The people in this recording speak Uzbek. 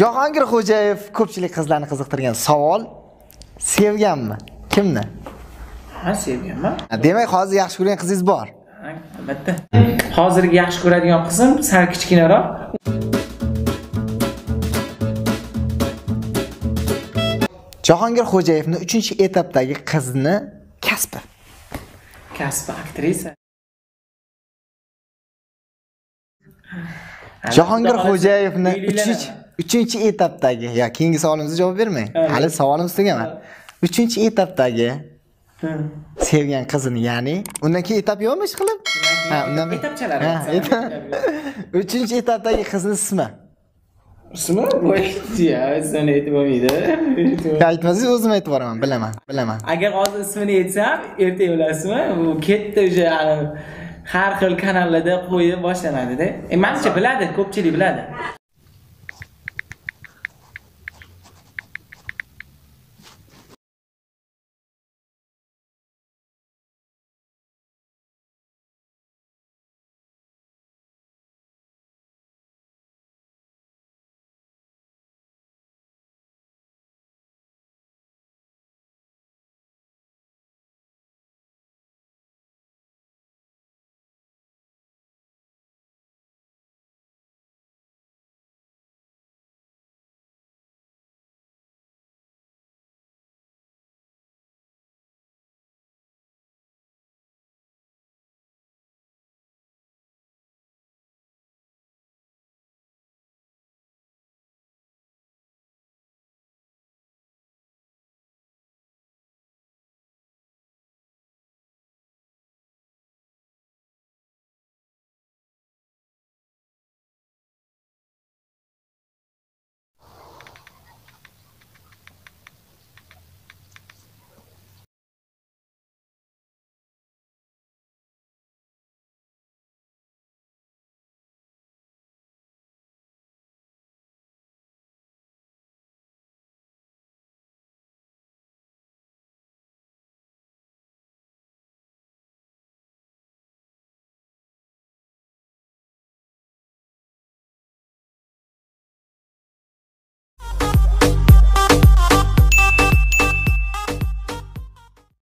jahongir xo'jayev ko'pchilik qizlarni qiziqtirgan savol. Sevganmi? Kimni? Ha sevganman. Demak hozir yaxshi ko'rgan qizingiz bor. Albatta. Hozirgi yaxshi ko'radigan qizim sal kichkinaroq. Jahongir xo'jayevni uchinchi etapdagi qizni kasbi kasbi aktrisa. Jahongir xo'jayevni uchinchi uchinchi etapdagi ya keyingi savolimizga javob bermang. Ha. hali savolimiz tugaman. Uchinchi etapdagi sevgan qizini ya'ni undan keyin etap yo'qmi ish qilib? Ha undan Etapchalar uchinchi etapdagi qizni ismi? Ismi? Ismini aytib bo'lmaydi. Aytmasangiz o'zim aytib boraman bilaman bilaman. Agar hozir ismini aytsam ertaga bilasizmi u ketdi уже har xil kanallarda qo'yib boshlanadida. E manimcha biladi ko'pchilik biladi